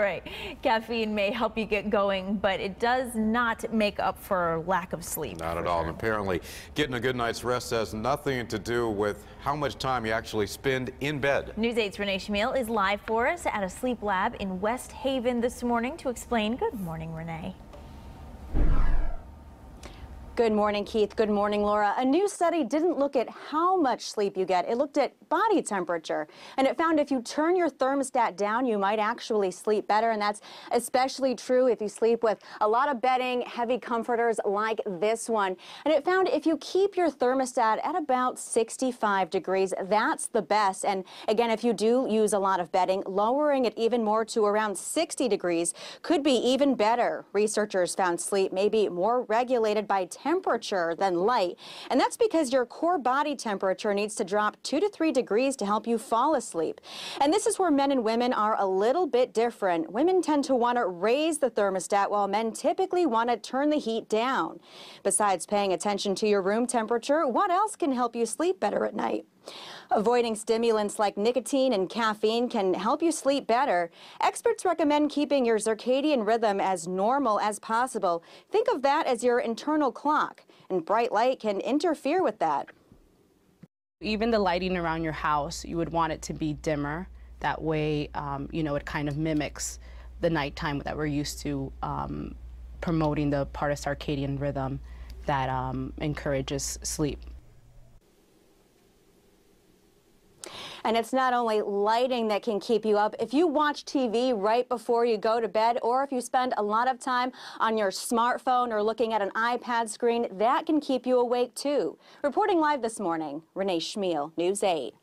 All right, caffeine may help you get going, but it does not make up for lack of sleep. Not at all. And apparently, getting a good night's rest has nothing to do with how much time you actually spend in bed. News 8's Renee Chmiel is live for us at a sleep lab in West Haven this morning to explain. Good morning, Renee. Good morning, Keith. Good morning, Laura. A new study didn't look at how much sleep you get. It looked at body temperature. And it found if you turn your thermostat down, you might actually sleep better. And that's especially true if you sleep with a lot of bedding, heavy comforters like this one. And it found if you keep your thermostat at about 65 degrees, that's the best. And again, if you do use a lot of bedding, lowering it even more to around 60 degrees could be even better. Researchers found sleep may be more regulated by temperature temperature than light. And that's because your core body temperature needs to drop two to three degrees to help you fall asleep. And this is where men and women are a little bit different. Women tend to want to raise the thermostat while men typically want to turn the heat down. Besides paying attention to your room temperature, what else can help you sleep better at night? Avoiding stimulants like nicotine and caffeine can help you sleep better. Experts recommend keeping your circadian rhythm as normal as possible. Think of that as your internal clock, and bright light can interfere with that. Even the lighting around your house, you would want it to be dimmer. That way, um, you know, it kind of mimics the nighttime that we're used to um, promoting the part of circadian rhythm that um, encourages sleep. And it's not only lighting that can keep you up. If you watch TV right before you go to bed, or if you spend a lot of time on your smartphone or looking at an iPad screen, that can keep you awake too. Reporting live this morning, Renee Chmiel, News 8.